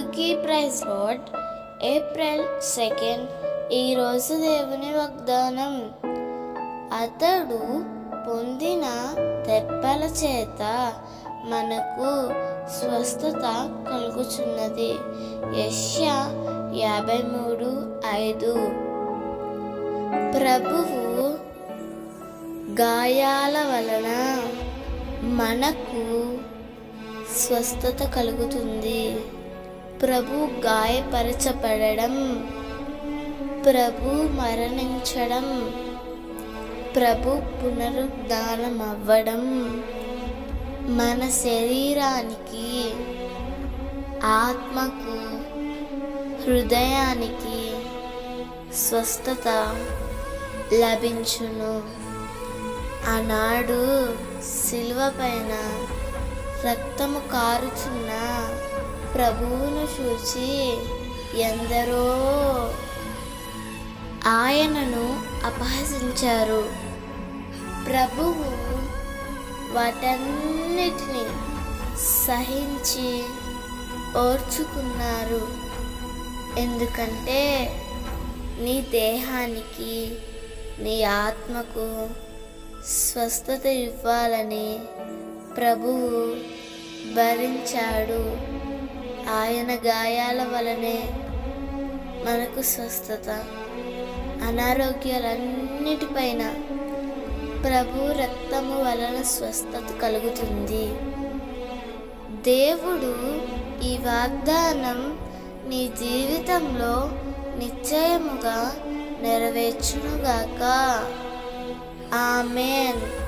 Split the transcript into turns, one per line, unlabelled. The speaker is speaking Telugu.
ప్రైజ్ వార్డ్ ఏప్రిల్ సెకండ్ ఈరోజు దేవుని వాగ్దానం. అతడు పొందిన దెబ్బల చేత మనకు స్వస్థత కలుగుచున్నది. యష్యా యాభై మూడు ఐదు. ప్రభువు గాయాల వలన మనకు స్వస్థత కలుగుతుంది. ప్రభు గాయపరచబడడం ప్రభు మరణించడం ప్రభు పునరుద్ధానం అవ్వడం మన శరీరానికి ఆత్మకు హృదయానికి స్వస్థత లభించును. ఆనాడు సిల్వ పైన రక్తము కారుచున్న ప్రభువును చూచి ఎందరో ఆయనను అపహసించారు. ప్రభువు వాటన్నిటిని సహించి ఓర్చుకున్నారు. ఎందుకంటే నీ దేహానికి నీ ఆత్మకు స్వస్థత ఇవ్వాలని ప్రభువు భరించాడు. ఆయన గాయాల వలనే మనకు స్వస్థత. అనారోగ్యాలన్నిటిపైన ప్రభు రక్తము వలన స్వస్థత కలుగుతుంది. దేవుడు ఈ వాగ్దానం నీ జీవితంలో నిశ్చయముగా నెరవేర్చునుగాక. ఆమెన్.